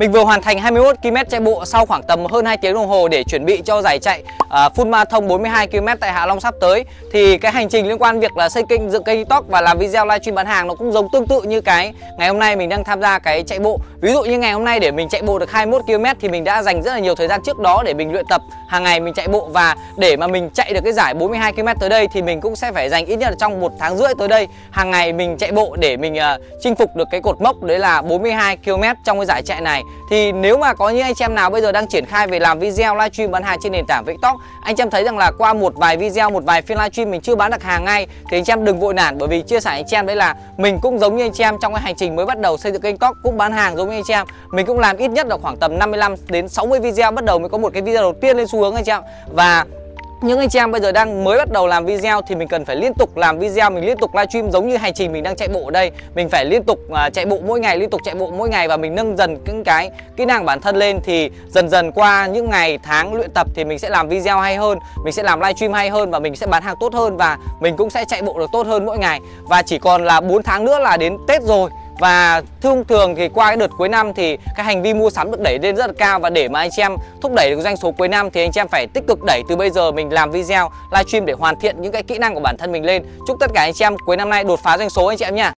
Mình vừa hoàn thành 21 km chạy bộ sau khoảng tầm hơn 2 tiếng đồng hồ để chuẩn bị cho giải chạy uh, full marathon 42 km tại Hạ Long sắp tới. Thì cái hành trình liên quan việc là xây kênh dựng kênh TikTok và làm video livestream bán hàng nó cũng giống tương tự như cái ngày hôm nay mình đang tham gia cái chạy bộ. Ví dụ như ngày hôm nay để mình chạy bộ được 21 km thì mình đã dành rất là nhiều thời gian trước đó để mình luyện tập hàng ngày mình chạy bộ và để mà mình chạy được cái giải 42 km tới đây thì mình cũng sẽ phải dành ít nhất là trong một tháng rưỡi tới đây. Hàng ngày mình chạy bộ để mình uh, chinh phục được cái cột mốc đấy là 42 km trong cái giải chạy này. Thì nếu mà có những anh em nào bây giờ đang triển khai về làm video livestream bán hàng trên nền tảng TikTok anh em thấy rằng là qua một vài video một vài phiên livestream mình chưa bán được hàng ngay thì anh em đừng vội nản bởi vì chia sẻ anh em đấy là mình cũng giống như anh em trong cái hành trình mới bắt đầu xây dựng kênh TikTok cũng bán hàng giống như anh em. Mình cũng làm ít nhất là khoảng tầm 55 đến 60 video bắt đầu mới có một cái video đầu tiên lên xu hướng anh em và những anh chị em bây giờ đang mới bắt đầu làm video thì mình cần phải liên tục làm video mình liên tục livestream giống như hành trình mình đang chạy bộ ở đây. Mình phải liên tục uh, chạy bộ mỗi ngày liên tục chạy bộ mỗi ngày và mình nâng dần những cái kỹ năng bản thân lên. Thì dần dần qua những ngày tháng luyện tập thì mình sẽ làm video hay hơn mình sẽ làm livestream hay hơn và mình sẽ bán hàng tốt hơn và mình cũng sẽ chạy bộ được tốt hơn mỗi ngày. Và chỉ còn là 4 tháng nữa là đến Tết rồi và thông thường thì qua cái đợt cuối năm thì cái hành vi mua sắm được đẩy lên rất là cao. Và để mà anh chị em thúc đẩy được doanh số cuối năm thì anh chị em phải tích cực đẩy từ bây giờ mình làm video, livestream để hoàn thiện những cái kỹ năng của bản thân mình lên. Chúc tất cả anh chị em cuối năm nay đột phá doanh số anh chị em nha